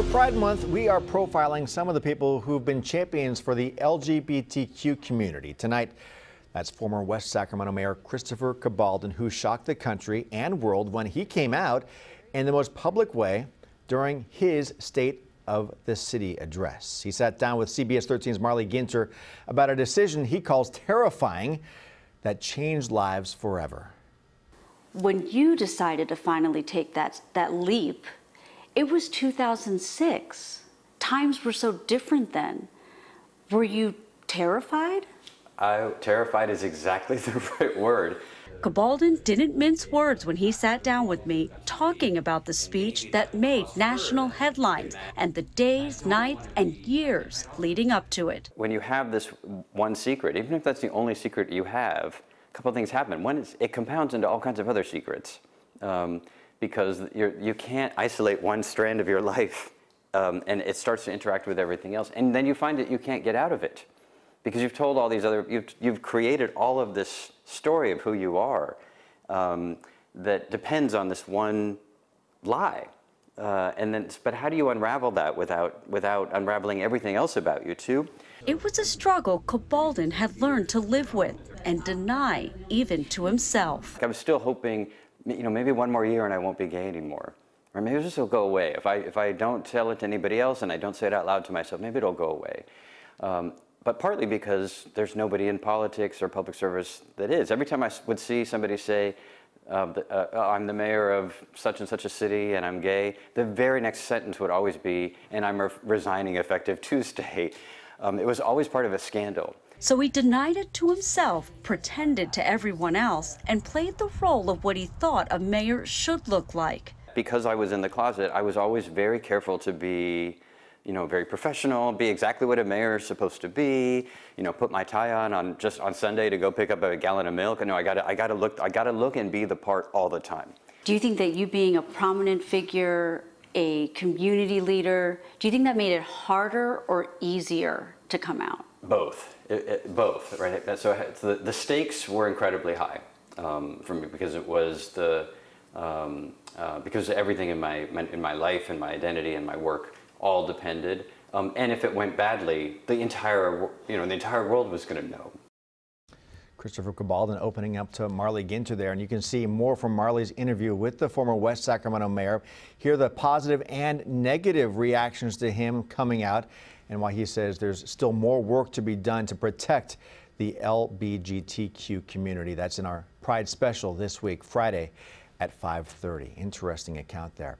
For Pride Month, we are profiling some of the people who've been champions for the LGBTQ community. Tonight, that's former West Sacramento Mayor Christopher Cabaldon, who shocked the country and world when he came out in the most public way during his State of the City address. He sat down with CBS 13's Marley Ginter about a decision he calls terrifying that changed lives forever. When you decided to finally take that, that leap, it was 2006. Times were so different then. Were you terrified? I, terrified is exactly the right word. Cabaldon didn't mince words when he sat down with me, talking about the speech that made national headlines and the days, nights, and years leading up to it. When you have this one secret, even if that's the only secret you have, a couple of things happen. One is it compounds into all kinds of other secrets um, because you're, you can't isolate one strand of your life um, and it starts to interact with everything else. And then you find that you can't get out of it because you've told all these other, you've, you've created all of this story of who you are um, that depends on this one lie. Uh, and then, but how do you unravel that without, without unraveling everything else about you too? It was a struggle Cabaldon had learned to live with and deny even to himself. I was still hoping, you know, maybe one more year and I won't be gay anymore. Or maybe this will go away. If I, if I don't tell it to anybody else and I don't say it out loud to myself, maybe it'll go away. Um, but partly because there's nobody in politics or public service that is. Every time I would see somebody say, uh, uh, I'm the mayor of such and such a city and I'm gay, the very next sentence would always be, and I'm re resigning effective Tuesday. Um, it was always part of a scandal. So he denied it to himself, pretended to everyone else, and played the role of what he thought a mayor should look like. Because I was in the closet, I was always very careful to be you know, very professional, be exactly what a mayor is supposed to be, you know, put my tie on on just on Sunday to go pick up a gallon of milk. No, I gotta, I gotta look, I gotta look and be the part all the time. Do you think that you being a prominent figure, a community leader, do you think that made it harder or easier to come out? Both, it, it, both, right? So the, the stakes were incredibly high um, for me because it was the, um, uh, because everything in my, in my life and my identity and my work all depended. Um, and if it went badly, the entire, you know, the entire world was going to know. Christopher Cabaldon opening up to Marley Ginter there. And you can see more from Marley's interview with the former West Sacramento mayor. Hear the positive and negative reactions to him coming out and why he says there's still more work to be done to protect the LBGTQ community. That's in our Pride special this week, Friday at 5.30. Interesting account there.